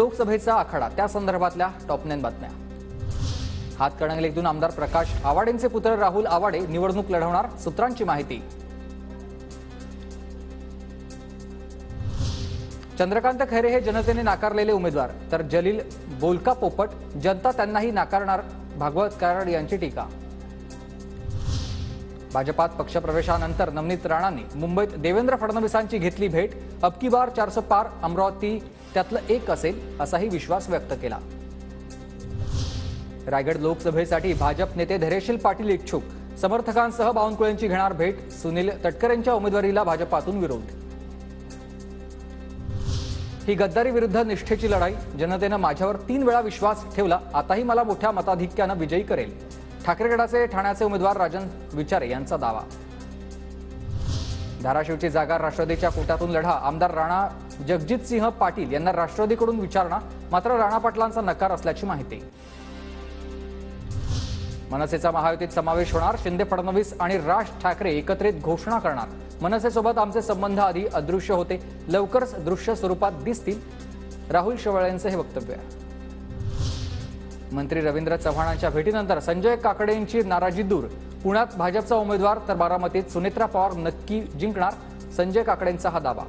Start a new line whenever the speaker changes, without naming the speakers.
लोकसभेचा आखाडा. त्या संदर्भातल्या टॉपनेन बातम्या. हातकणंगले इथून आमदार प्रकाश आवाडेंचे पुत्र राहुल आवाडे निवडणूक लढवणार सूत्रांची माहिती. चंद्रकांत खैरे हे जनतेने नाकारलेले उमेदवार. तर जलील बोलका पोपट जनता त्यांनाही नाकारणार भागवत कराड यांची टीका. भाजपात पक्षप्रवेशानंतर नवनीत राणांनी मुंबईत देवेंद्र फडणवीसांची घेतली भेट. अबकी बार चारसो पार अमरावती त्यातलं एक असेल असाही विश्वास व्यक्त केला. रायगड लोकसभेसाठी भाजप नेते धैर्यशील पाटील इच्छुक. समर्थकांसह बावनकुळेंची घेणार भेट सुनील तटकरेंच्या उमेदवारीला भाजपातून विरोध. ही गद्दारी विरुद्ध निष्ठेची लढाई जनतेनं माझ्यावर तीन वेळा विश्वास ठेवला आताही मला मोठ्या मताधिक्यानं विजयी करेल. ठाकरेगडाचे ठाण्याचे उमेदवार राजन विचारे यांचा दावा. धाराशिवची जागा राष्ट्रवादीच्या कोट्यातून लढा. आमदार राणा जगजितसिंह पाटील यांना राष्ट्रवादीकडून विचारणा मात्र राणा पाटलांचा नकार असल्याची माहिती. मनसेचा महायुतीत समावेश होणार. शिंदे फडणवीस आणि राज ठाकरे एकत्रित घोषणा करणार. मनसेसोबत आमचे संबंध आधी अदृश्य होते. लवकरच दृश्य स्वरूपात दिसतील. राहुल शेवाळ्यांचं हे वक्तव्य आहे. मंत्री रवींद्र चव्हाणांच्या भेटीनंतर संजय काकडेंची नाराजी दूर. पुण्यात भाजपचा उमेदवार तर बारामतीत सुनेत्रा पवार नक्की जिंकणार संजय काकडेंचा हा दावा.